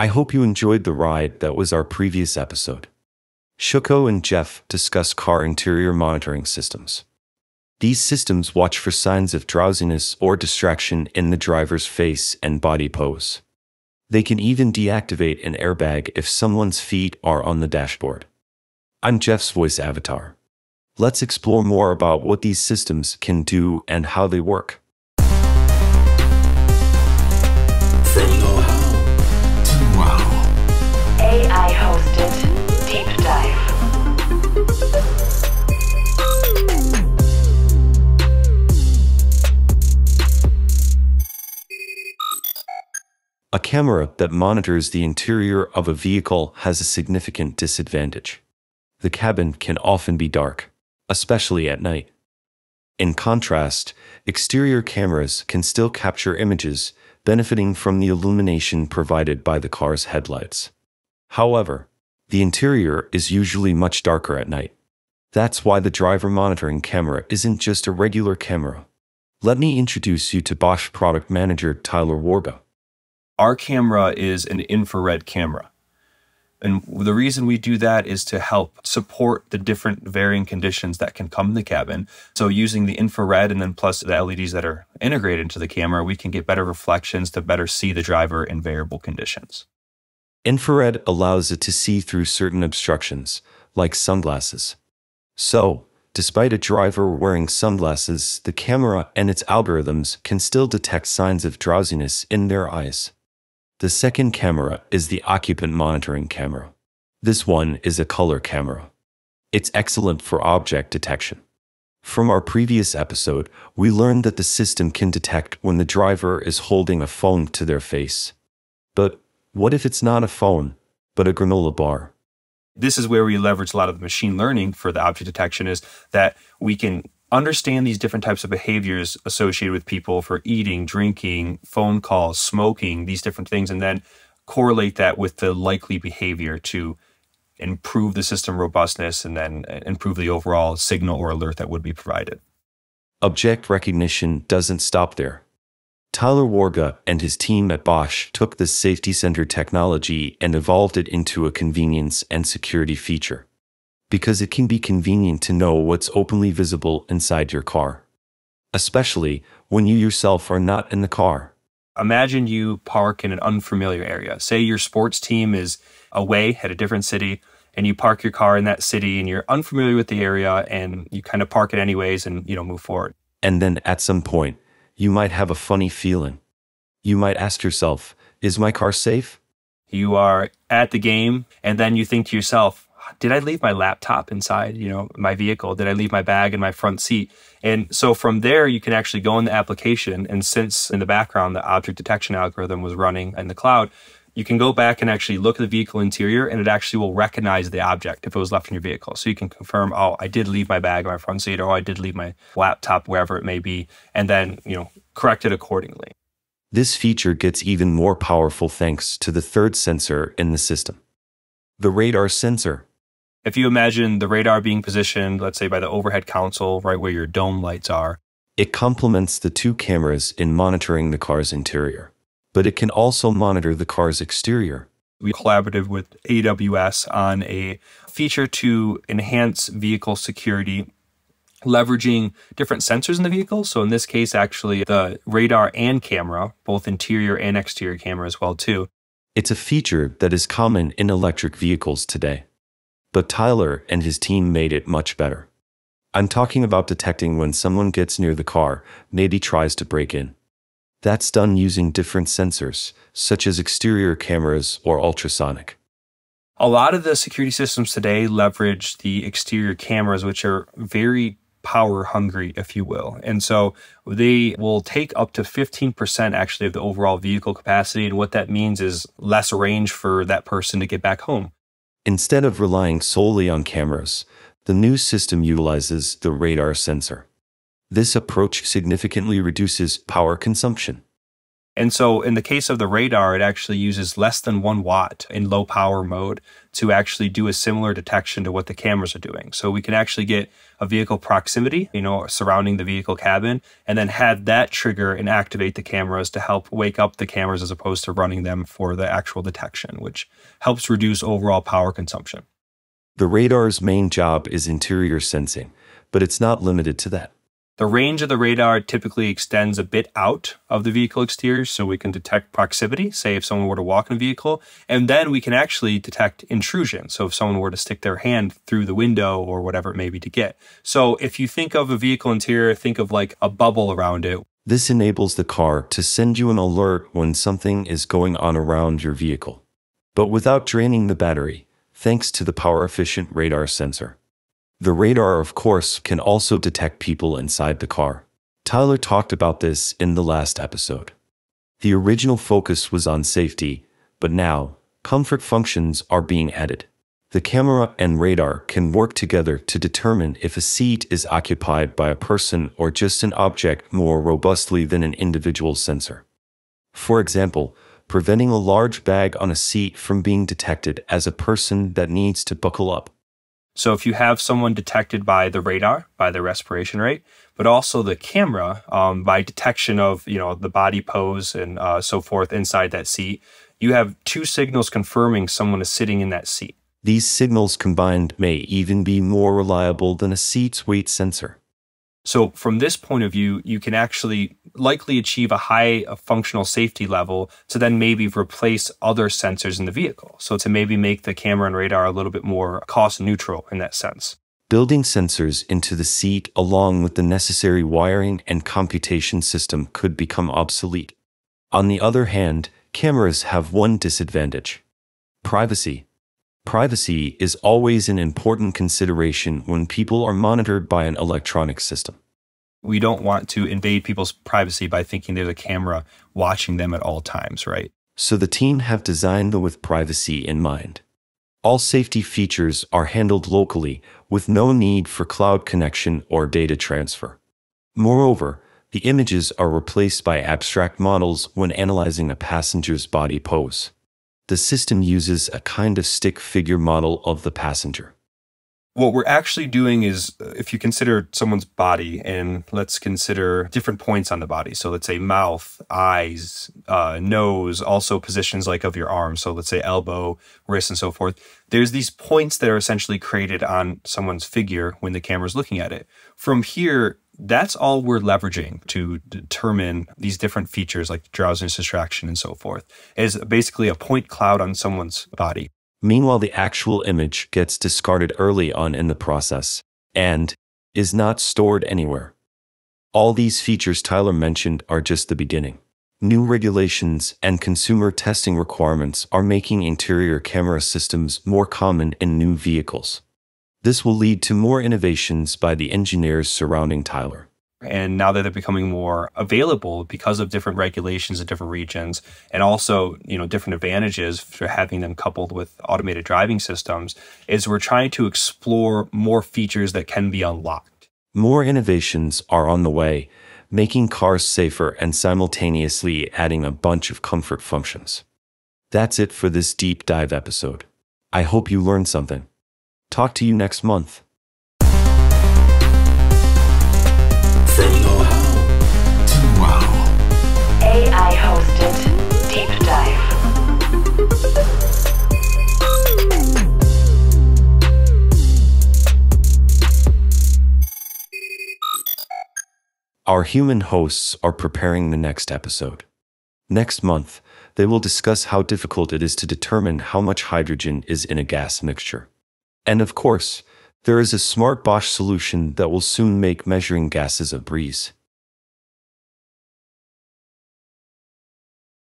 I hope you enjoyed the ride that was our previous episode. Shuko and Geoff discuss car interior monitoring systems. These systems watch for signs of drowsiness or distraction in the driver's face and body pose. They can even deactivate an airbag if someone's feet are on the dashboard. I'm Geoff's voice avatar. Let's explore more about what these systems can do and how they work. A camera that monitors the interior of a vehicle has a significant disadvantage. The cabin can often be dark, especially at night. In contrast, exterior cameras can still capture images, benefiting from the illumination provided by the car's headlights. However, the interior is usually much darker at night. That's why the driver monitoring camera isn't just a regular camera. Let me introduce you to Bosch product manager Tyler Warga. Our camera is an infrared camera. And the reason we do that is to help support the different varying conditions that can come in the cabin. So using the infrared and then plus the LEDs that are integrated into the camera, we can get better reflections to better see the driver in variable conditions. Infrared allows it to see through certain obstructions, like sunglasses. So, despite a driver wearing sunglasses, the camera and its algorithms can still detect signs of drowsiness in their eyes. The second camera is the occupant monitoring camera. This one is a color camera. It's excellent for object detection. From our previous episode, we learned that the system can detect when the driver is holding a phone to their face. But what if it's not a phone, but a granola bar? This is where we leverage a lot of the machine learning for the object detection is that we can understand these different types of behaviors associated with people for eating, drinking, phone calls, smoking, these different things, and then correlate that with the likely behavior to improve the system robustness and then uh, improve the overall signal or alert that would be provided. Object recognition doesn't stop there. Tyler Warga and his team at Bosch took this safety center technology and evolved it into a convenience and security feature. Because it can be convenient to know what's openly visible inside your car, especially when you yourself are not in the car. Imagine you park in an unfamiliar area. Say your sports team is away at a different city and you park your car in that city and you're unfamiliar with the area and you kind of park it anyways and you know move forward. And then at some point, you might have a funny feeling. You might ask yourself, is my car safe? You are at the game and then you think to yourself, did I leave my laptop inside, you know, my vehicle? Did I leave my bag in my front seat? And so from there, you can actually go in the application. And since in the background, the object detection algorithm was running in the cloud, you can go back and actually look at the vehicle interior and it actually will recognize the object if it was left in your vehicle. So you can confirm, oh, I did leave my bag in my front seat or oh, I did leave my laptop wherever it may be, and then, you know, correct it accordingly. This feature gets even more powerful thanks to the third sensor in the system the radar sensor. If you imagine the radar being positioned, let's say by the overhead console, right where your dome lights are, It complements the two cameras in monitoring the car's interior, but it can also monitor the car's exterior. we collaborated with AWS on a feature to enhance vehicle security, leveraging different sensors in the vehicle. So in this case, actually the radar and camera, both interior and exterior camera as well too. It's a feature that is common in electric vehicles today. But Tyler and his team made it much better. I'm talking about detecting when someone gets near the car, maybe tries to break in. That's done using different sensors, such as exterior cameras or ultrasonic. A lot of the security systems today leverage the exterior cameras, which are very power hungry, if you will. And so they will take up to 15% actually of the overall vehicle capacity. And what that means is less range for that person to get back home. Instead of relying solely on cameras, the new system utilizes the radar sensor. This approach significantly reduces power consumption. And so in the case of the radar, it actually uses less than one watt in low power mode to actually do a similar detection to what the cameras are doing. So we can actually get a vehicle proximity, you know, surrounding the vehicle cabin, and then have that trigger and activate the cameras to help wake up the cameras as opposed to running them for the actual detection, which helps reduce overall power consumption. The radar's main job is interior sensing, but it's not limited to that. The range of the radar typically extends a bit out of the vehicle exterior so we can detect proximity, say if someone were to walk in a vehicle, and then we can actually detect intrusion. So if someone were to stick their hand through the window or whatever it may be to get. So if you think of a vehicle interior, think of like a bubble around it. This enables the car to send you an alert when something is going on around your vehicle, but without draining the battery, thanks to the power efficient radar sensor. The radar, of course, can also detect people inside the car. Tyler talked about this in the last episode. The original focus was on safety, but now, comfort functions are being added. The camera and radar can work together to determine if a seat is occupied by a person or just an object more robustly than an individual sensor. For example, preventing a large bag on a seat from being detected as a person that needs to buckle up. So if you have someone detected by the radar, by their respiration rate, but also the camera um, by detection of you know the body pose and uh, so forth inside that seat, you have two signals confirming someone is sitting in that seat. These signals combined may even be more reliable than a seat's weight sensor. So from this point of view, you can actually likely achieve a high uh, functional safety level to then maybe replace other sensors in the vehicle. So to maybe make the camera and radar a little bit more cost neutral in that sense. Building sensors into the seat along with the necessary wiring and computation system could become obsolete. On the other hand, cameras have one disadvantage privacy. Privacy is always an important consideration when people are monitored by an electronic system. We don't want to invade people's privacy by thinking there's a camera watching them at all times, right? So the team have designed them with privacy in mind. All safety features are handled locally with no need for cloud connection or data transfer. Moreover, the images are replaced by abstract models when analyzing a passenger's body pose. The system uses a kind of stick figure model of the passenger. What we're actually doing is uh, if you consider someone's body, and let's consider different points on the body. So let's say mouth, eyes, uh, nose, also positions like of your arm. So let's say elbow, wrist, and so forth. There's these points that are essentially created on someone's figure when the camera's looking at it. From here, that's all we're leveraging to determine these different features like drowsiness, distraction, and so forth, is basically a point cloud on someone's body. Meanwhile, the actual image gets discarded early on in the process and is not stored anywhere. All these features Tyler mentioned are just the beginning. New regulations and consumer testing requirements are making interior camera systems more common in new vehicles. This will lead to more innovations by the engineers surrounding Tyler. And now that they're becoming more available because of different regulations in different regions and also, you know, different advantages for having them coupled with automated driving systems, is we're trying to explore more features that can be unlocked. More innovations are on the way, making cars safer and simultaneously adding a bunch of comfort functions. That's it for this deep dive episode. I hope you learned something. Talk to you next month. From know-how to wow. AI hosted Deep Dive. Our human hosts are preparing the next episode. Next month, they will discuss how difficult it is to determine how much hydrogen is in a gas mixture. And of course, there is a smart Bosch solution that will soon make measuring gases a breeze.